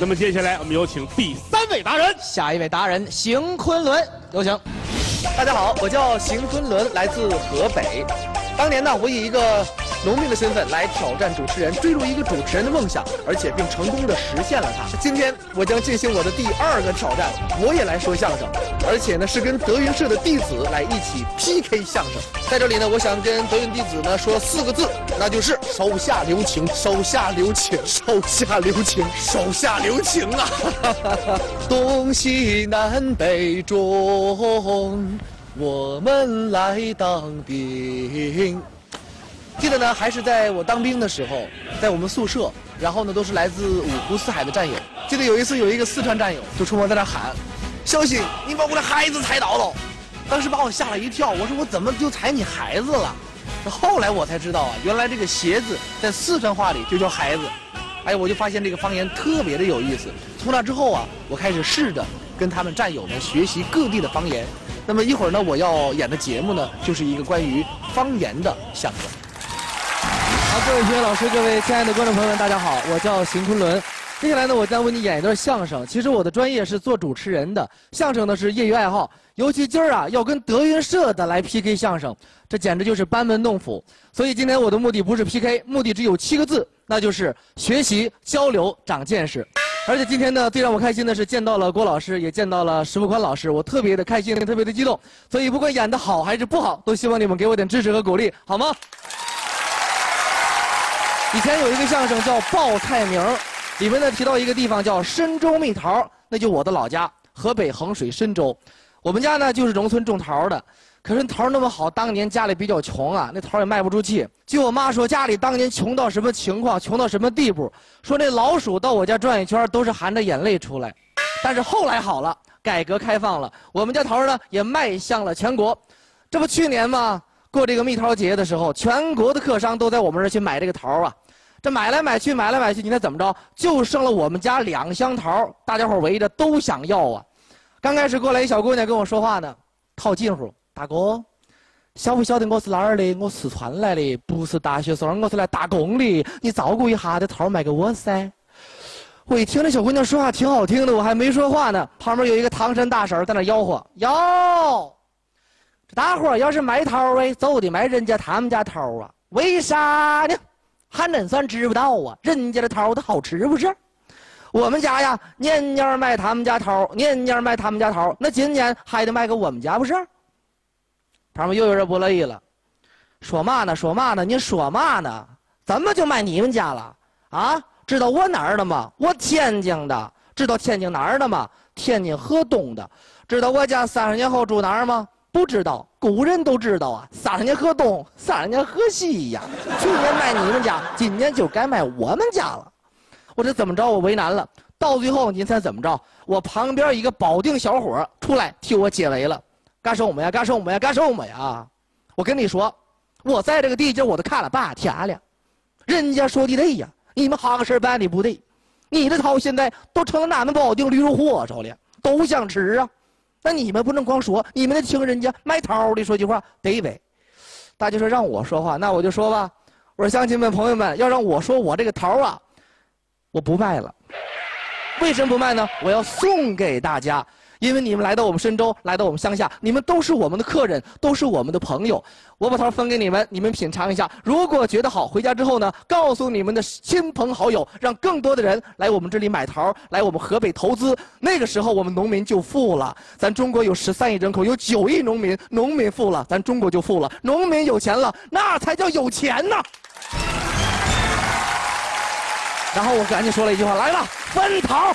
那么接下来我们有请第三位达人，下一位达人邢昆仑，有请。大家好，我叫邢昆仑，来自河北。当年呢，我以一个农民的身份来挑战主持人，追逐一个主持人的梦想，而且并成功的实现了它。今天我将进行我的第二个挑战，我也来说相声，而且呢是跟德云社的弟子来一起 PK 相声。在这里呢，我想跟德云弟子呢说四个字，那就是手下留情，手下留情，手下留情，手下留情啊！东西南北中。我们来当兵，记得呢，还是在我当兵的时候，在我们宿舍，然后呢，都是来自五湖四海的战友。记得有一次，有一个四川战友就冲我在那喊：“小心，你把我的孩子踩倒了！”当时把我吓了一跳，我说我怎么就踩你孩子了？后来我才知道啊，原来这个鞋子在四川话里就叫孩子。哎，我就发现这个方言特别的有意思。从那之后啊，我开始试着跟他们战友们学习各地的方言。那么一会儿呢，我要演的节目呢，就是一个关于方言的相声。好，各位学员老师，各位亲爱的观众朋友们，大家好，我叫邢昆仑。接下来呢，我将为你演一段相声。其实我的专业是做主持人的，相声呢是业余爱好。尤其今儿啊，要跟德云社的来 PK 相声，这简直就是班门弄斧。所以今天我的目的不是 PK，目的只有七个字，那就是学习、交流、长见识。而且今天呢，最让我开心的是见到了郭老师，也见到了石富宽老师，我特别的开心，特别的激动。所以不管演的好还是不好，都希望你们给我点支持和鼓励，好吗？以前有一个相声叫《报菜名》，里面呢提到一个地方叫深州蜜桃，那就我的老家，河北衡水深州。我们家呢就是农村种桃的。可是桃那么好，当年家里比较穷啊，那桃也卖不出去。据我妈说，家里当年穷到什么情况，穷到什么地步？说那老鼠到我家转一圈，都是含着眼泪出来。但是后来好了，改革开放了，我们家桃呢也迈向了全国。这不去年吗？过这个蜜桃节的时候，全国的客商都在我们这儿去买这个桃啊。这买来买去，买来买去，你猜怎么着？就剩了我们家两箱桃，大家伙围着都想要啊。刚开始过来一小姑娘跟我说话呢，套近乎。大哥，晓不晓得我是哪儿的？我四川来的，不是大学生，我是来打工的。你照顾一下，这桃卖给我噻。我一听这小姑娘说话挺好听的，我还没说话呢，旁边有一个唐山大婶在那吆喝：“哟，这大伙要是卖桃哎，走的卖人家他们家桃啊？为啥呢？还能算知不道啊？人家的桃它好吃不是？我们家呀，年年卖他们家桃，年年卖他们家桃，那今年还得卖给我们家不是？”他们又有人不乐意了，说嘛呢？说嘛呢？你说嘛呢？怎么就卖你们家了？啊？知道我哪儿的吗？我天津的。知道天津哪儿的吗？天津河东的。知道我家三十年后住哪儿吗？不知道。古人都知道啊。三十年河东，三十年河西呀。去年卖你们家，今年就该卖我们家了。我这怎么着？我为难了。到最后，您猜怎么着？我旁边一个保定小伙出来替我解围了。干什么呀？干什么呀？干什么呀？我跟你说，我在这个地界我都看了半天了。人家说的对呀，你们行事办的不对。你的桃现在都成了俺们保定驴肉火烧了，都想吃啊。那你们不能光说，你们得听人家卖桃的说句话，对呗？大家说让我说话，那我就说吧。我说乡亲们、朋友们，要让我说我这个桃啊，我不卖了。为什么不卖呢？我要送给大家。因为你们来到我们深州，来到我们乡下，你们都是我们的客人，都是我们的朋友。我把桃分给你们，你们品尝一下。如果觉得好，回家之后呢，告诉你们的亲朋好友，让更多的人来我们这里买桃，来我们河北投资。那个时候，我们农民就富了。咱中国有十三亿人口，有九亿农民，农民富了，咱中国就富了。农民有钱了，那才叫有钱呢。然后我赶紧说了一句话：来了，奔跑。